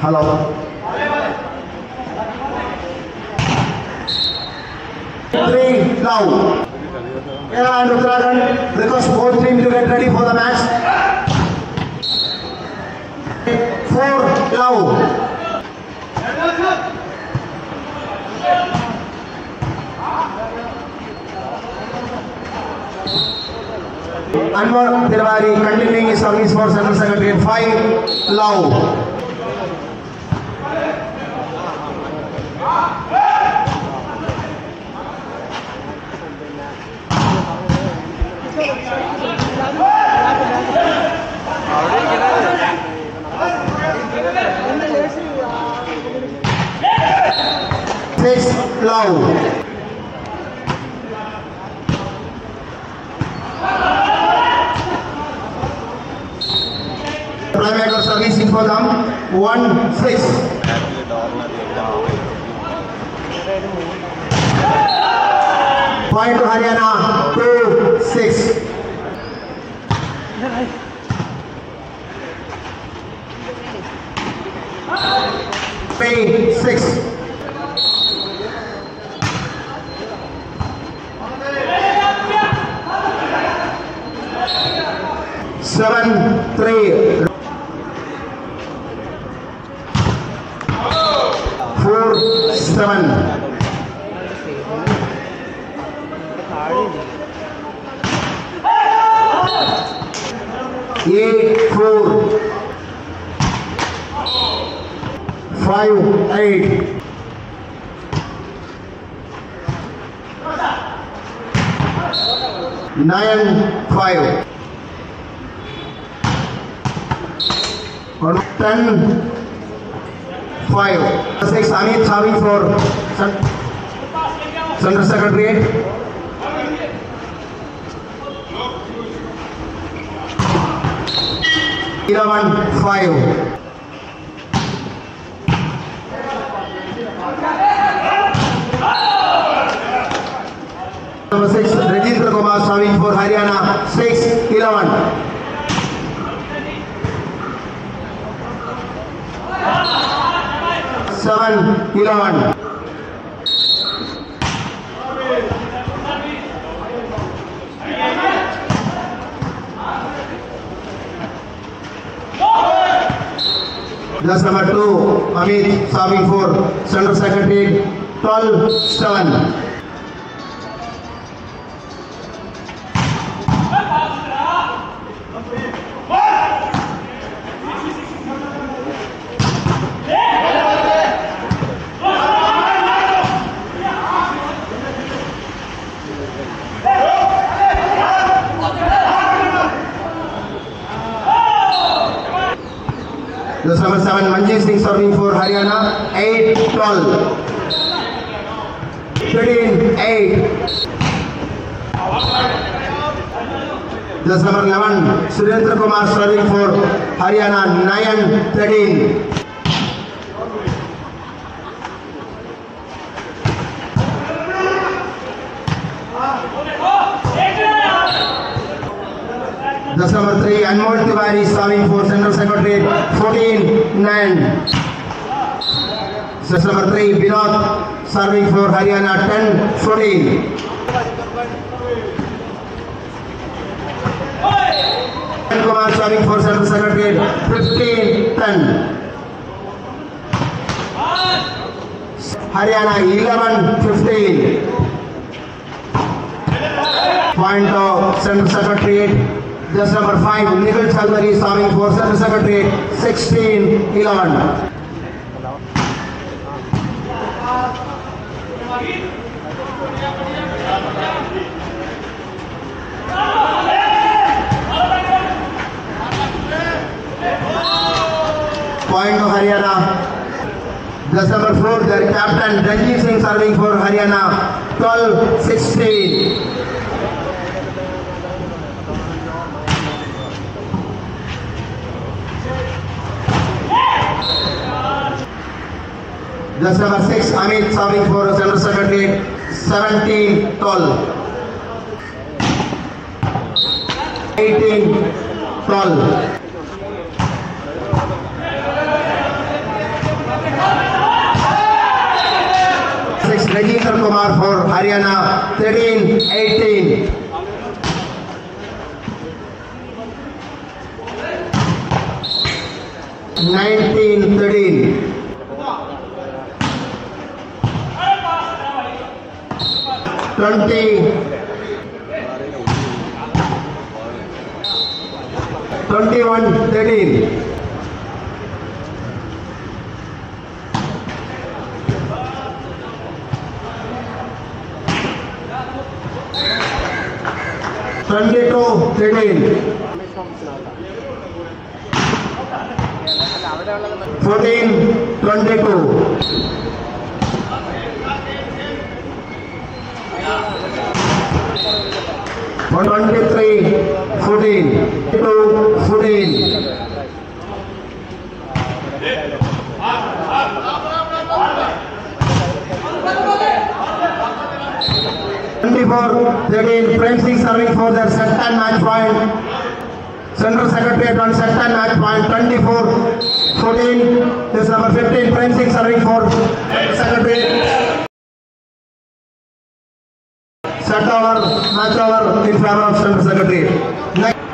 Three, now. And Uttarakhand request both teams to get ready for the match. Four, now. Anwar Tirwari continuing his service for Central Secretariat. Five, Lau. लाओ। प्राइमेटर service इनको दाम one फ्रिक्स point Haryana two six six. Three. Four, seven. Eight, four. Five, eight. Nine, five. Or ten, five. Six, Amit Savi for Cent- Central Secretariat. Eleven, five. Number six, Rajendra Kumar serving for Haryana. Six, eleven. 7 Iran. Just number 2, Amit, serving for Central Secretary, 12-7. Number seven Manjeet Singh serving for Haryana eight twelve thirteen eight दस number eleven Surendra Kumar serving for Haryana nine thirteen दस number three Anmol Tiwari serving for Secretary. Fourteen, nine. Just number three, Vinod serving for Haryana. Ten, fourteen. Kumar serving for Central Secretary. Fifteen, ten. Haryana 11, 15. Point of Central Secretariat. Just number 5, Nikhil Chalmari serving for Central Secretariat. 16, 11. Point of Haryana. Just number 4, their captain Ranjit Singh serving for Haryana. 12, 16. That's number six, Amit serving for us under secondary 17, tall. 18, tall. Six, Rajinder Kumar for Haryana, 13, 18. Nineteen thirteen. Kunte twenty one thirteen twenty two thirteen fourteen twenty two 123, 14, 2, 14. Twenty-four, thirteen. Prem Singh serving for their second match point. Central Secretariat on second match point. Twenty-four, fourteen. This number fifteen. Prem Singh serving for secretary. Set over match over